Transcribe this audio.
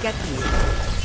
negativo.